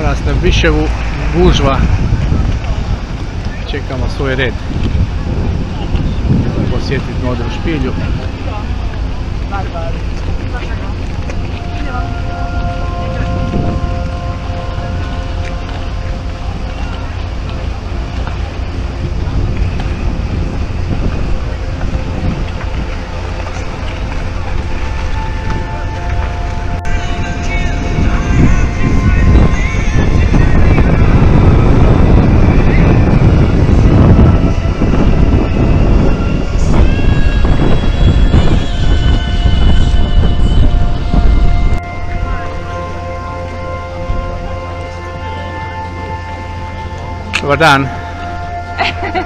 Evo nas na Biševu, gužva. Čekamo svoj red. Posjetiti modru špilju. we're done.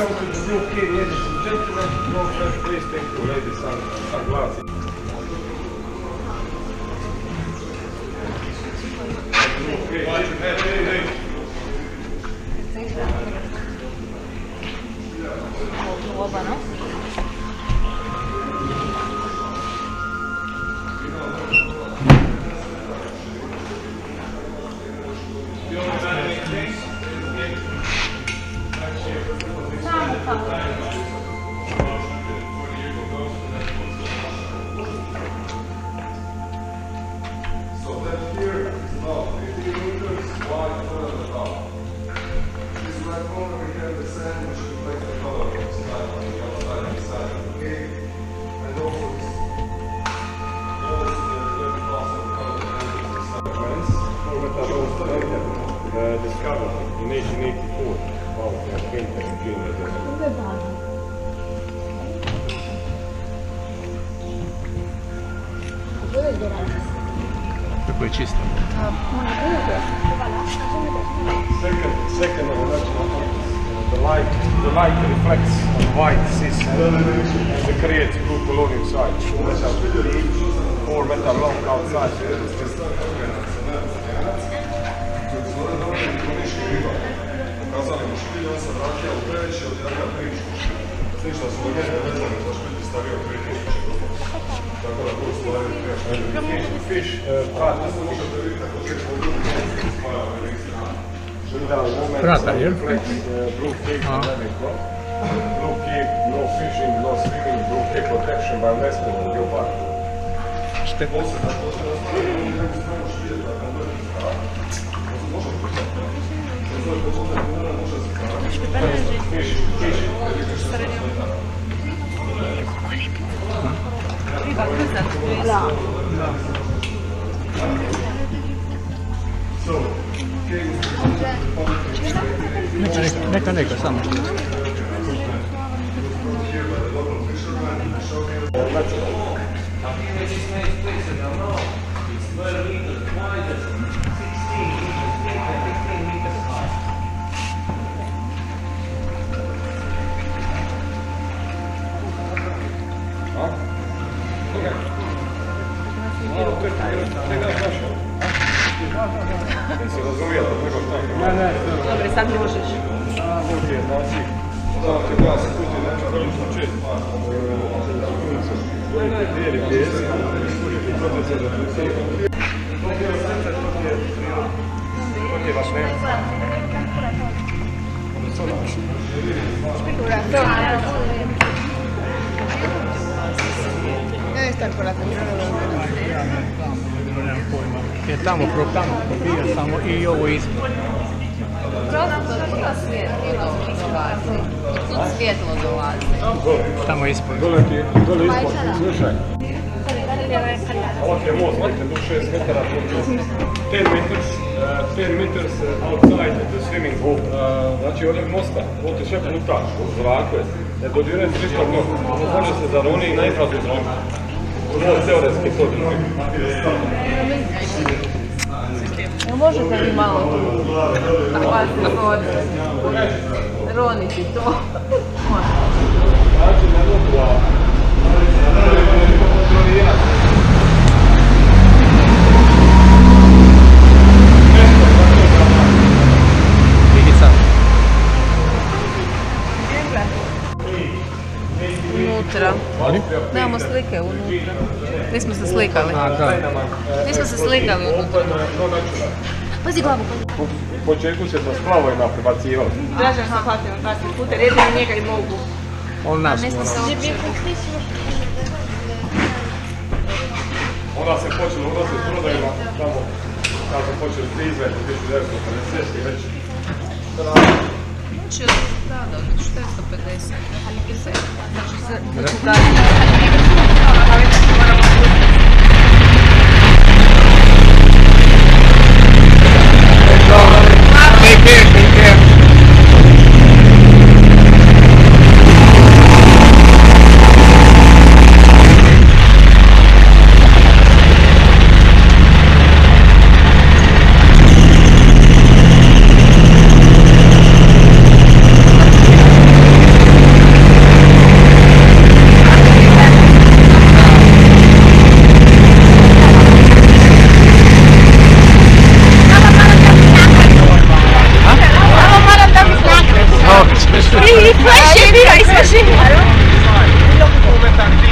că que târziu clienii subiectul, am spus că este în colegi sau în glații. Oba, não? Kako je the light, the light reflects on white system and creates blue color inside. Metal or metal long outside. pokazali muškilj, on se vratio u previće od jedna priču. S ništa su od njega to što špiti stavio 3000 godina. Tako da to u stvari trebaš najbolji fiš. Prata, to možete vidjeti ako će po spaja u registra. Prata, jel? E, blue cake, blue cake, no fishing, no swimming, blue cake protection by. Pa? Što je? Što je? Neka, neka, neka, samo što. Jesi razumijela nego što je? Ne, ne. Dobre, sad možeš. A, ok, znači. Da, te glas kuti, neću prilično čest. Dijeli pjesmi, iskoriti procese za pjesmi. To je srce, to je priroda. To je vaš nema. Ono je sad naš. Špikura. To je. Deve estar por la. Je tamo, pro, tamo probija samo i ovo ispod. Prosto to svjetlo dolazi. Svjetlo dolazi. Tamo ispod. Dole ti, dole ispod, slušaj. Ovo ti je most, vidite, tu 6 metara pod 10 meters, uh, 10 meters uh, outside the swimming pool. Uh, znači ovdje mosta, ovo ti sve puta u zraku je. Ne dodiraj s ništa dno, može se zaroni i najzad u zraku. Ovo je teoretski to drži. No možete li malo ovako roniti to? Znači ne mogu, a Vidi Nismo se slikali. Nismo se slikali unutra. Pazi glavu. U početku se sa splavojima prebacivali. Dražan sam hvatila 20 puta, jedino njega i mogu. On nas mora. Onda se počelo, onda se prodajima tamo, kad su počeli krize u 1950 i već. Znači, da, da, 450. Znači, se, znači, da, Refresh it.